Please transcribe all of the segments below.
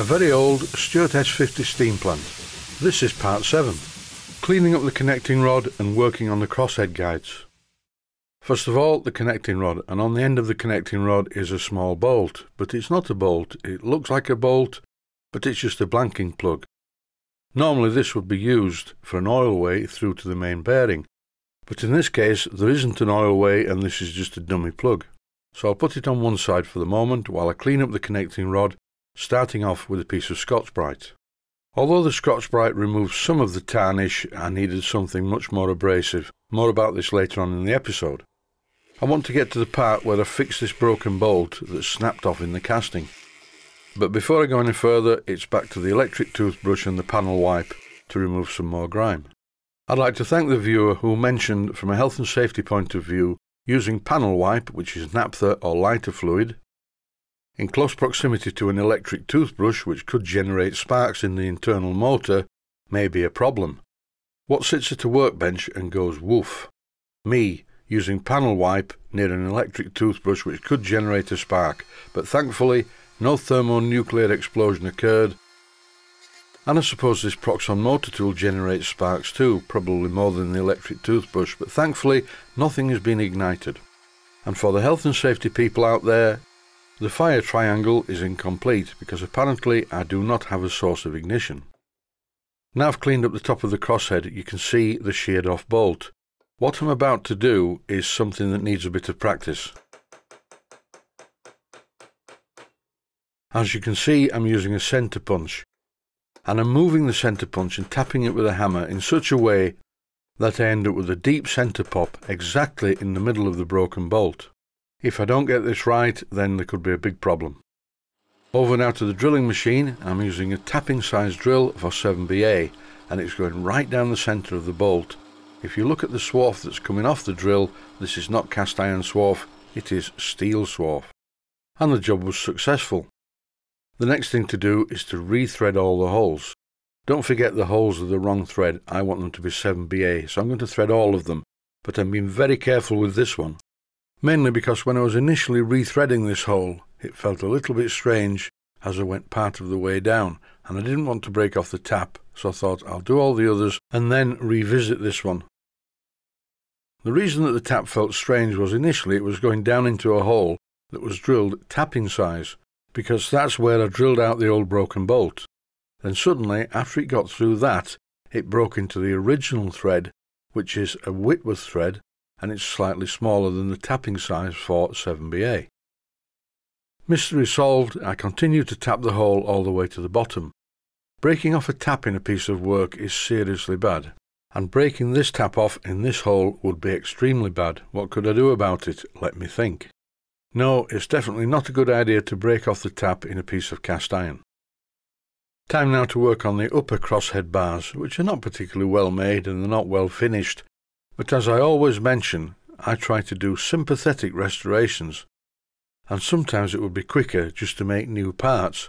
A very old Stuart S50 steam plant. This is part 7. Cleaning up the connecting rod and working on the crosshead guides. First of all, the connecting rod, and on the end of the connecting rod is a small bolt, but it's not a bolt. It looks like a bolt, but it's just a blanking plug. Normally this would be used for an oil way through to the main bearing, but in this case there isn't an oil way and this is just a dummy plug. So I'll put it on one side for the moment while I clean up the connecting rod, starting off with a piece of Scotch-Brite. Although the Scotch-Brite removes some of the tarnish, I needed something much more abrasive. More about this later on in the episode. I want to get to the part where I fix this broken bolt that snapped off in the casting. But before I go any further, it's back to the electric toothbrush and the panel wipe to remove some more grime. I'd like to thank the viewer who mentioned, from a health and safety point of view, using panel wipe, which is naphtha or lighter fluid, in close proximity to an electric toothbrush, which could generate sparks in the internal motor, may be a problem. What sits at a workbench and goes woof? Me, using panel wipe near an electric toothbrush which could generate a spark, but thankfully no thermonuclear explosion occurred. And I suppose this Proxxon motor tool generates sparks too, probably more than the electric toothbrush, but thankfully nothing has been ignited. And for the health and safety people out there, the fire triangle is incomplete because apparently I do not have a source of ignition. Now I've cleaned up the top of the crosshead, you can see the sheared off bolt. What I'm about to do is something that needs a bit of practice. As you can see, I'm using a centre punch, and I'm moving the centre punch and tapping it with a hammer in such a way that I end up with a deep centre pop exactly in the middle of the broken bolt. If I don't get this right, then there could be a big problem. Over now to the drilling machine, I'm using a tapping size drill for 7BA, and it's going right down the centre of the bolt. If you look at the swarf that's coming off the drill, this is not cast iron swarf, it is steel swarf. And the job was successful. The next thing to do is to rethread all the holes. Don't forget the holes are the wrong thread, I want them to be 7BA, so I'm going to thread all of them, but I'm being very careful with this one. Mainly because when I was initially rethreading this hole, it felt a little bit strange as I went part of the way down, and I didn't want to break off the tap, so I thought I'll do all the others and then revisit this one. The reason that the tap felt strange was initially it was going down into a hole that was drilled tapping size, because that's where I drilled out the old broken bolt. Then suddenly, after it got through that, it broke into the original thread, which is a Whitworth thread, and it's slightly smaller than the tapping size for 7BA. Mystery solved, I continue to tap the hole all the way to the bottom. Breaking off a tap in a piece of work is seriously bad, and breaking this tap off in this hole would be extremely bad. What could I do about it? Let me think. No, it's definitely not a good idea to break off the tap in a piece of cast iron. Time now to work on the upper crosshead bars, which are not particularly well made and they're not well finished, but as I always mention, I try to do sympathetic restorations, and sometimes it would be quicker just to make new parts,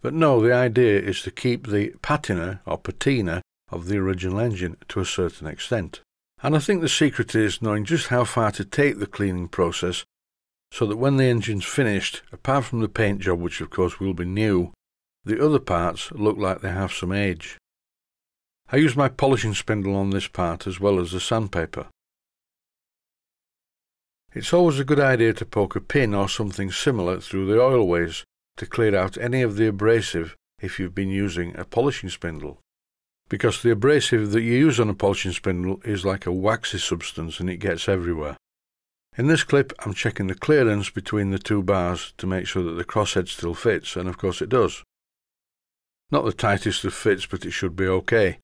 but no, the idea is to keep the patina or patina of the original engine to a certain extent. And I think the secret is knowing just how far to take the cleaning process so that when the engine's finished, apart from the paint job, which of course will be new, the other parts look like they have some age. I use my polishing spindle on this part as well as the sandpaper. It's always a good idea to poke a pin or something similar through the oilways to clear out any of the abrasive if you've been using a polishing spindle. Because the abrasive that you use on a polishing spindle is like a waxy substance and it gets everywhere. In this clip, I'm checking the clearance between the two bars to make sure that the crosshead still fits, and of course it does. Not the tightest of fits, but it should be okay.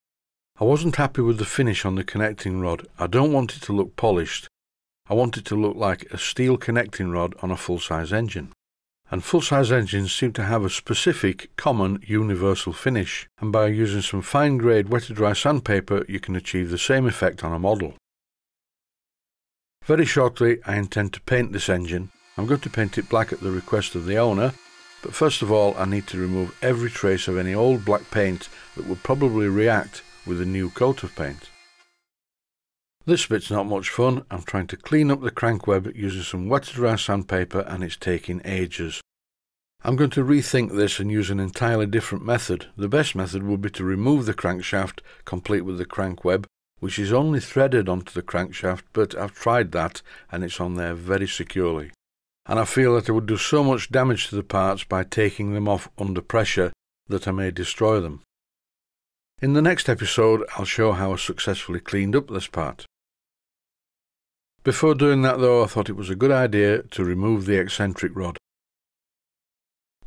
I wasn't happy with the finish on the connecting rod. I don't want it to look polished. I want it to look like a steel connecting rod on a full-size engine. And full-size engines seem to have a specific, common, universal finish, and by using some fine-grade wet-to-dry sandpaper you can achieve the same effect on a model. Very shortly I intend to paint this engine. I'm going to paint it black at the request of the owner, but first of all I need to remove every trace of any old black paint that would probably react with a new coat of paint. This bit's not much fun. I'm trying to clean up the crank web using some wetted dry sandpaper and it's taking ages. I'm going to rethink this and use an entirely different method. The best method would be to remove the crankshaft, complete with the crank web, which is only threaded onto the crankshaft, but I've tried that and it's on there very securely. And I feel that I would do so much damage to the parts by taking them off under pressure that I may destroy them. In the next episode, I'll show how I successfully cleaned up this part. Before doing that though, I thought it was a good idea to remove the eccentric rod.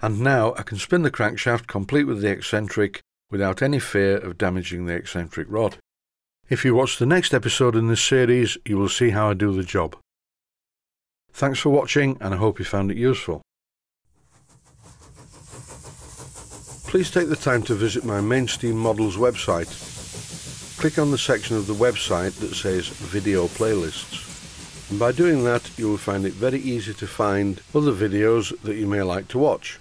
And now I can spin the crankshaft complete with the eccentric without any fear of damaging the eccentric rod. If you watch the next episode in this series, you will see how I do the job. Thanks for watching and I hope you found it useful. Please take the time to visit my Mainsteam Models website. Click on the section of the website that says Video Playlists. And by doing that, you will find it very easy to find other videos that you may like to watch.